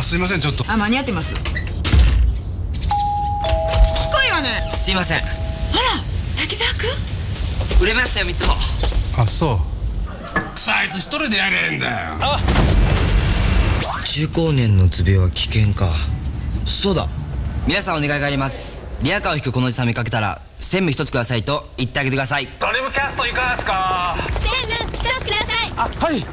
あすいませんちょっと。あ間に合ってます。しつこいわね。すいません。あら滝沢君？売れましたよ三つも。あそう。さあいつ一人でやれんだよ。中高年のズベは危険か。そうだ。皆さんお願いがあります。リアカーを引くこのおじさん見かけたら専務一つくださいと言ってあげてください。ドリームキャストいかがですか？専務一つください。あはい。